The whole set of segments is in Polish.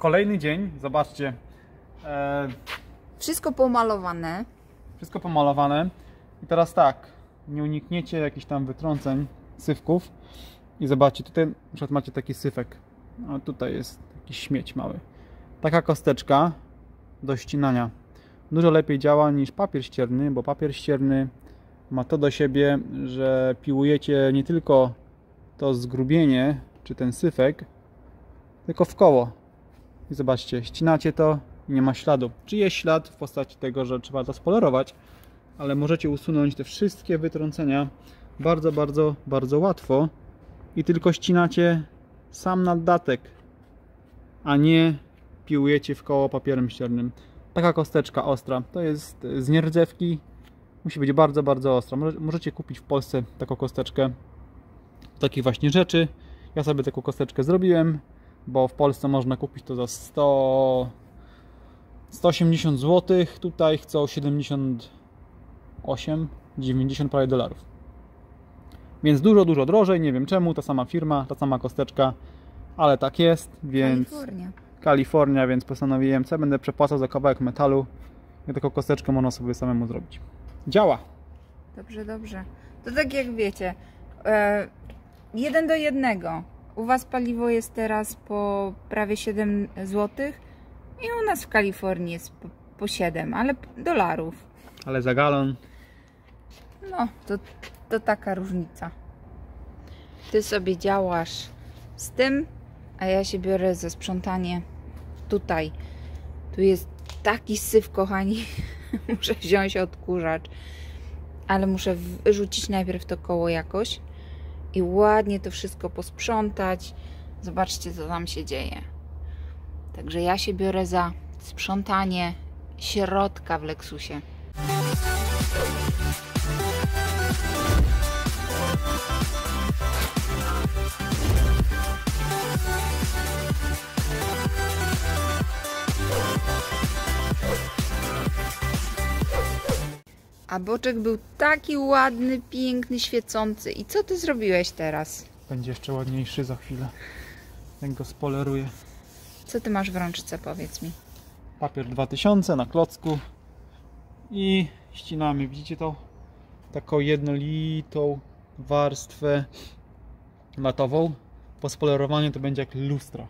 kolejny dzień, zobaczcie. E, Wszystko pomalowane. wszystko pomalowane. I teraz tak, nie unikniecie jakichś tam wytrąceń, syfków. I zobaczcie, tutaj na przykład macie taki syfek. A tutaj jest taki śmieć mały. Taka kosteczka do ścinania. Dużo lepiej działa niż papier ścierny, bo papier ścierny ma to do siebie, że piłujecie nie tylko to zgrubienie, czy ten syfek, tylko w koło. I zobaczcie, ścinacie to nie ma śladu. Czy jest ślad w postaci tego, że trzeba to spolerować, ale możecie usunąć te wszystkie wytrącenia bardzo, bardzo, bardzo łatwo i tylko ścinacie sam naddatek, a nie piłujecie w koło papierem ściernym. Taka kosteczka ostra, to jest z nierdzewki, musi być bardzo, bardzo ostra. Może- Możecie kupić w Polsce taką kosteczkę takich właśnie rzeczy. Ja sobie taką kosteczkę zrobiłem, bo w Polsce można kupić to za 100 180 zł, tutaj chcą 78, 90 prawie dolarów. Więc dużo, dużo drożej, nie wiem czemu, ta sama firma, ta sama kosteczka, ale tak jest, więc Kalifornia. Kalifornia, więc postanowiłem, co będę przepłacał za kawałek metalu i taką kosteczkę można sobie samemu zrobić. Działa! Dobrze, dobrze. To tak jak wiecie, e, jeden do jednego. U Was paliwo jest teraz po prawie 7 zł i u nas w Kalifornii jest po, po 7, ale dolarów. Ale za galon No, to, to taka różnica. Ty sobie działasz z tym, a ja się biorę za sprzątanie tutaj. Tu jest taki syf, kochani. muszę wziąć odkurzacz, ale muszę wyrzucić najpierw to koło jakoś i ładnie to wszystko posprzątać. Zobaczcie, co tam się dzieje. Także ja się biorę za sprzątanie środka w Lexusie. A boczek był taki ładny, piękny, świecący. I co ty zrobiłeś teraz? będzie jeszcze ładniejszy za chwilę. Jak go spoleruję. Co ty masz w rączce, powiedz mi? papier 2000 na klocku i ścinamy, widzicie to? Taką jednolitą warstwę matową. Po spolerowaniu to będzie jak lustro.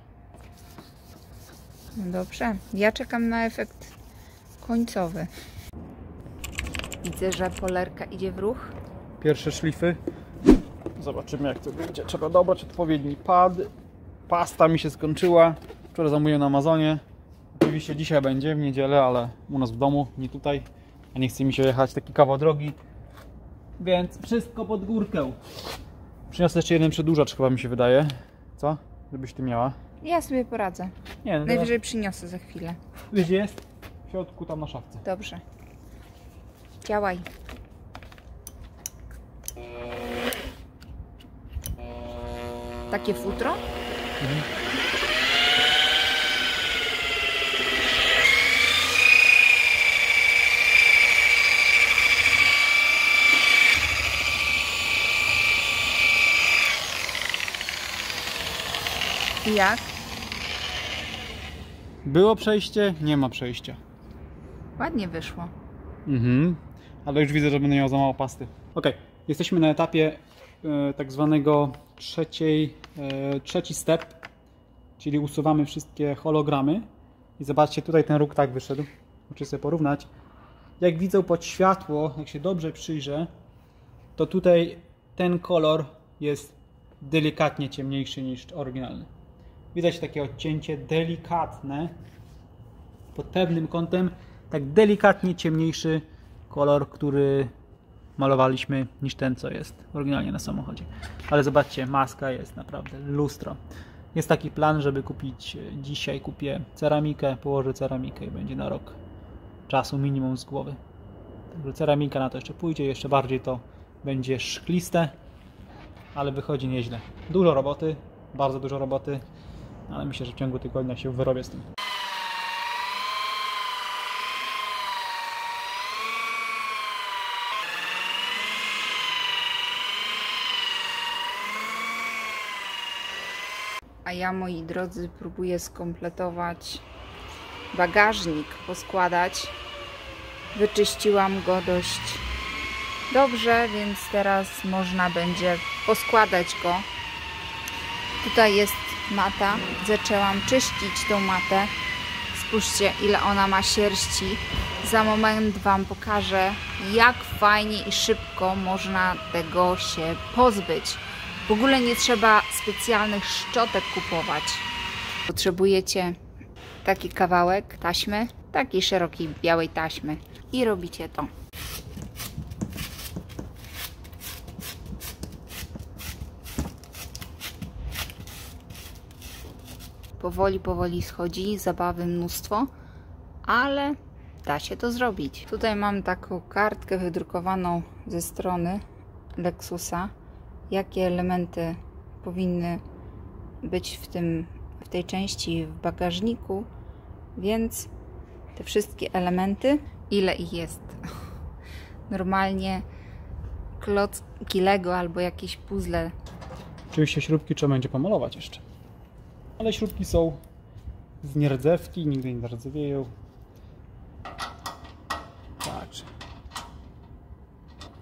No dobrze, ja czekam na efekt końcowy. Widzę, że polerka idzie w ruch. Pierwsze szlify. Zobaczymy jak to będzie. Trzeba dobrać odpowiedni pad. Pasta mi się skończyła. Wczoraj zamówiłem na Amazonie. Oczywiście dzisiaj będzie w niedzielę, ale u nas w domu, nie tutaj. A nie chce mi się jechać taki kawał drogi. Więc wszystko pod górkę. Przyniosę jeszcze jeden przedłużacz chyba mi się wydaje. Co? Żebyś ty miała. Ja sobie poradzę. Nie, no Najwyżej przyniosę za chwilę. Gdzie jest? W środku tam na szafce. Dobrze. Działaj. Takie futro? I Jak? Było przejście? Nie ma przejścia. Ładnie wyszło. Mhm. Ale już widzę, że będę miał za mało pasty. Ok, jesteśmy na etapie e, tak zwanego trzeciej, e, trzeci step, czyli usuwamy wszystkie hologramy. I zobaczcie, tutaj ten róg tak wyszedł. Muszę sobie porównać. Jak widzę pod światło, jak się dobrze przyjrzę, to tutaj ten kolor jest delikatnie ciemniejszy niż oryginalny. Widać takie odcięcie delikatne, pod pewnym kątem tak delikatnie ciemniejszy kolor, który malowaliśmy niż ten, co jest oryginalnie na samochodzie. Ale zobaczcie, maska jest naprawdę lustro. Jest taki plan, żeby kupić e, dzisiaj kupię ceramikę, położę ceramikę i będzie na rok czasu minimum z głowy. Także ceramika na to jeszcze pójdzie, jeszcze bardziej to będzie szkliste, ale wychodzi nieźle. Dużo roboty, bardzo dużo roboty, ale myślę, że w ciągu tygodnia się wyrobię z tym. A ja, moi drodzy, próbuję skompletować bagażnik, poskładać. Wyczyściłam go dość dobrze, więc teraz można będzie poskładać go. Tutaj jest mata. Zaczęłam czyścić tą matę. Spójrzcie, ile ona ma sierści. Za moment Wam pokażę, jak fajnie i szybko można tego się pozbyć. W ogóle nie trzeba specjalnych szczotek kupować. Potrzebujecie taki kawałek taśmy, takiej szerokiej białej taśmy i robicie to. Powoli, powoli schodzi, zabawy mnóstwo, ale da się to zrobić. Tutaj mam taką kartkę wydrukowaną ze strony Lexusa, jakie elementy powinny być w, tym, w tej części w bagażniku, więc te wszystkie elementy, ile ich jest? Normalnie klocki Lego albo jakieś puzzle. Oczywiście śrubki trzeba będzie pomalować jeszcze. Ale śrubki są z nierdzewki, nigdy nie rdzewieją.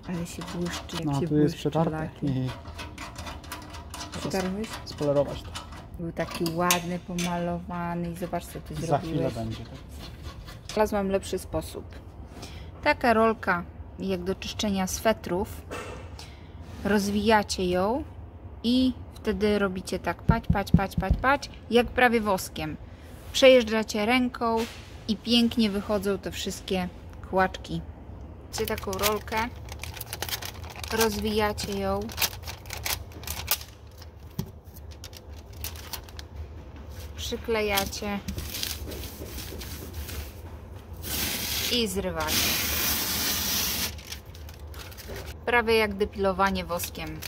Ale się błyszczy, jak No, się tu jest błyszczy przetarte. I Przetarłeś? spolerować to. Był taki ładny, pomalowany i zobacz co ty Za chwilę zrobiłeś. będzie. Tak. Znalazłam lepszy sposób. Taka rolka jak do czyszczenia swetrów. Rozwijacie ją i wtedy robicie tak pać, pać, pać, pać, pać, jak prawie woskiem. Przejeżdżacie ręką i pięknie wychodzą te wszystkie kłaczki. Macie taką rolkę, rozwijacie ją przyklejacie i zrywacie. Prawie jak depilowanie woskiem.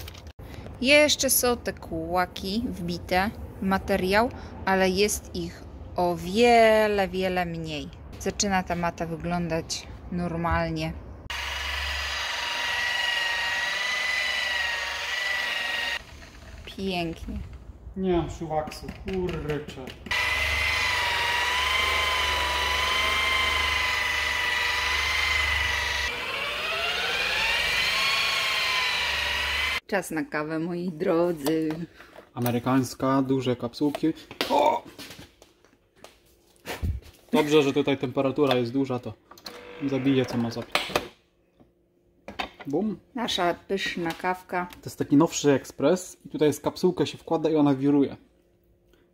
Jeszcze są te kłaki wbite w materiał, ale jest ich o wiele, wiele mniej. Zaczyna ta mata wyglądać normalnie. Pięknie. Nie mam szuwaksu, kurczę. Czas na kawę, moi drodzy. Amerykańska, duże kapsułki. O! Dobrze, że tutaj temperatura jest duża, to zabije co ma zabić. Bum. Nasza pyszna kawka. To jest taki nowszy ekspres i tutaj jest kapsułkę się wkłada i ona wiruje.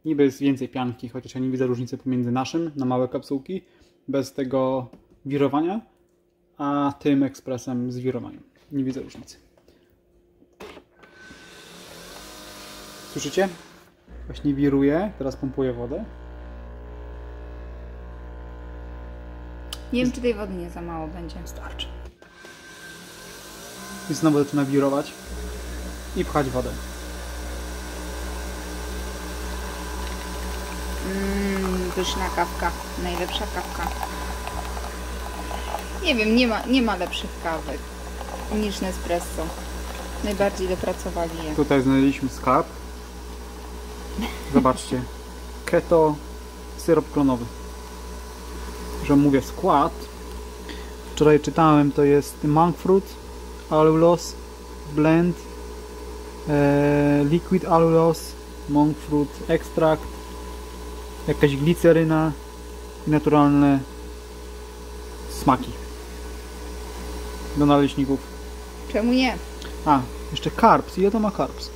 Niby jest więcej pianki, chociaż ja nie widzę różnicy pomiędzy naszym na małe kapsułki bez tego wirowania, a tym ekspresem z wirowaniem. Nie widzę różnicy. Słyszycie? Właśnie wiruje, teraz pompuje wodę. Nie wiem, czy tej wody nie za mało będzie. Starczy. I znowu zaczyna wirować i pchać wodę. Mmm, pyszna kawka. Najlepsza kawka. Nie wiem, nie ma, nie ma lepszych kawek niż Nespresso. Najbardziej dopracowali je. Tutaj znaleźliśmy skarb. Zobaczcie. Keto syrop klonowy. Że mówię skład. Wczoraj czytałem, to jest monk fruit, allulose, blend, e, liquid allulose, monk fruit extract, jakaś gliceryna i naturalne smaki do naleśników. Czemu nie? A, jeszcze carbs. Ile to ma carbs?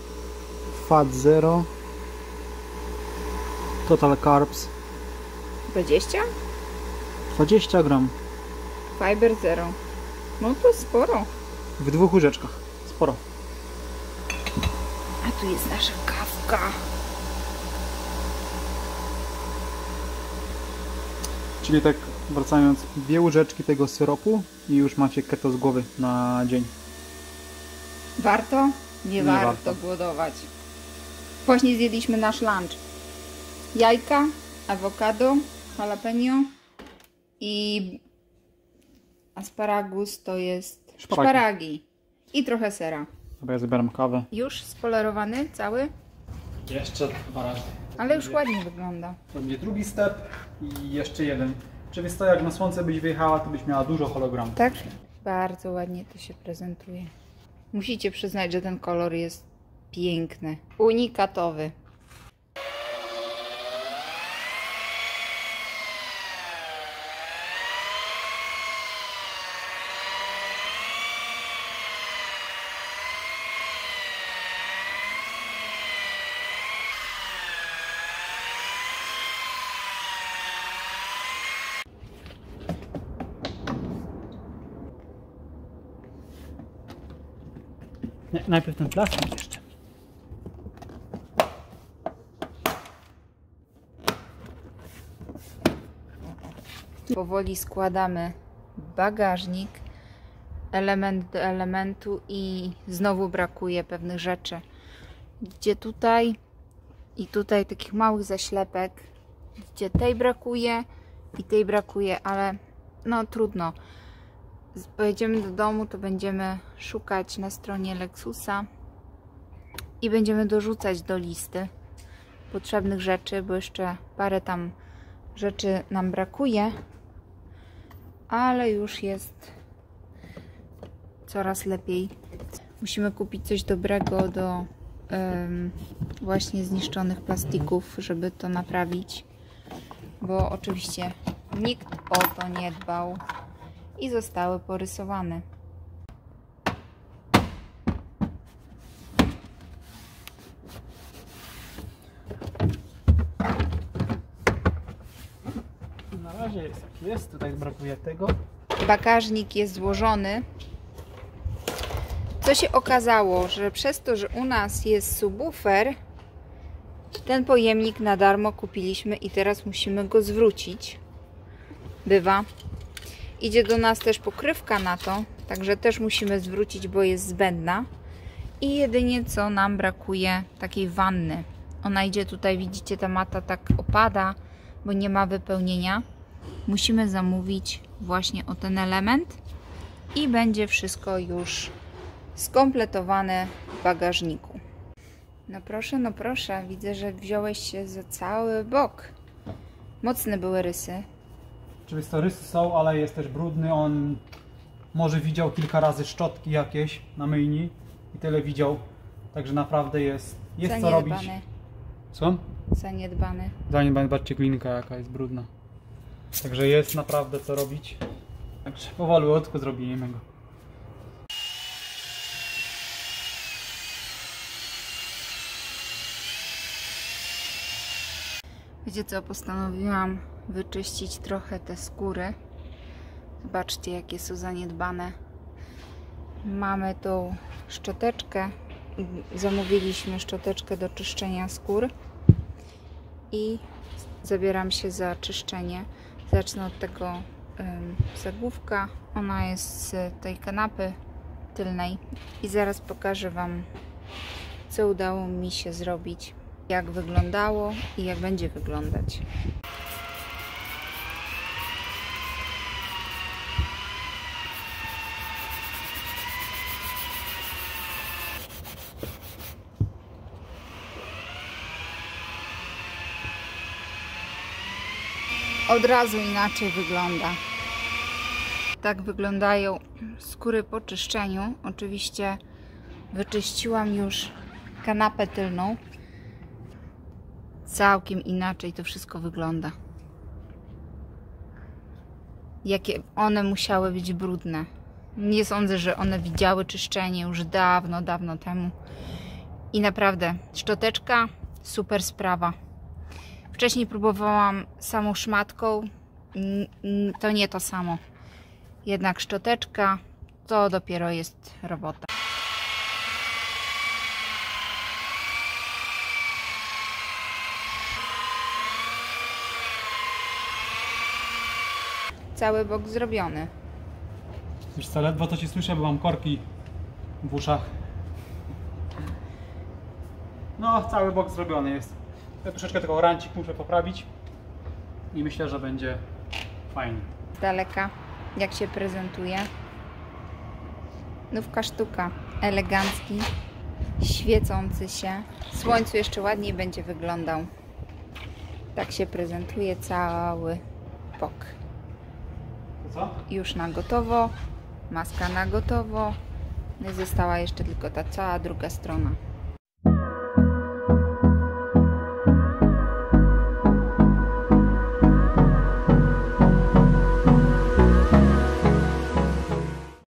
Fat zero. Total carbs 20? 20 gram Fiber zero. No to sporo. W dwóch łyżeczkach. Sporo. A tu jest nasza kawka. Czyli tak wracając, dwie łyżeczki tego syropu i już macie keto z głowy na dzień. Warto? Nie, Nie warto, warto. głodować. Właśnie zjedliśmy nasz lunch. Jajka, awokado, jalapeno i asparagus to jest Szparagi. szparagi. I trochę sera. Dobra, ja zabieram kawę. Już spolerowany cały? Jeszcze dwa razy. Ale już ładnie wygląda. To będzie drugi step i jeszcze jeden. Czy wiesz to, jak na słońce byś wyjechała, to byś miała dużo hologramów. Tak? Bardzo ładnie to się prezentuje. Musicie przyznać, że ten kolor jest piękny. Unikatowy. Najpierw ten plastik jeszcze. Powoli składamy bagażnik, element do elementu i znowu brakuje pewnych rzeczy. Gdzie tutaj i tutaj takich małych zaślepek, gdzie tej brakuje i tej brakuje, ale no trudno. Pojedziemy do domu, to będziemy szukać na stronie Lexusa i będziemy dorzucać do listy potrzebnych rzeczy, bo jeszcze parę tam rzeczy nam brakuje, ale już jest coraz lepiej. Musimy kupić coś dobrego do em, właśnie zniszczonych plastików, żeby to naprawić, bo oczywiście nikt o to nie dbał i zostały porysowane. Na razie jest jak jest, tutaj brakuje tego. bagażnik jest złożony. Co się okazało, że przez to, że u nas jest subwoofer, ten pojemnik na darmo kupiliśmy i teraz musimy go zwrócić. Bywa. Idzie do nas też pokrywka na to, także też musimy zwrócić, bo jest zbędna. I jedynie co nam brakuje takiej wanny. Ona idzie tutaj, widzicie, ta mata tak opada, bo nie ma wypełnienia musimy zamówić właśnie o ten element i będzie wszystko już skompletowane w bagażniku. No proszę, no proszę, widzę, że wziąłeś się za cały bok. Mocne były rysy. Oczywiście to rysy są, ale jest też brudny. On może widział kilka razy szczotki jakieś na myjni i tyle widział. Także naprawdę jest, jest co robić. Zaniedbany, Co? zaniedbany. Zanim zobaczcie glinka jaka jest brudna. Także jest naprawdę co robić. Także powolutku zrobimy go. Wiecie co, postanowiłam wyczyścić trochę te skóry. Zobaczcie, jakie są zaniedbane. Mamy tą szczoteczkę. Zamówiliśmy szczoteczkę do czyszczenia skór. I zabieram się za czyszczenie. Zacznę od tego em, zagłówka. Ona jest z tej kanapy tylnej. I zaraz pokażę Wam, co udało mi się zrobić, jak wyglądało i jak będzie wyglądać. Od razu inaczej wygląda. Tak wyglądają skóry po czyszczeniu. Oczywiście wyczyściłam już kanapę tylną. Całkiem inaczej to wszystko wygląda. Jakie one musiały być brudne. Nie sądzę, że one widziały czyszczenie już dawno, dawno temu. I naprawdę, szczoteczka, super sprawa. Wcześniej próbowałam samą szmatką. To nie to samo. Jednak szczoteczka to dopiero jest robota. Cały bok zrobiony. Wiesz co, ledwo to Cię słyszę, bo mam korki w uszach. No, cały bok zrobiony jest. Ja troszeczkę tylko rancik muszę poprawić i myślę, że będzie fajnie. Z daleka, jak się prezentuje. Nówka sztuka, elegancki, świecący się. W słońcu jeszcze ładniej będzie wyglądał. Tak się prezentuje cały. To co? Już na gotowo, maska na gotowo. Została jeszcze tylko ta cała druga strona.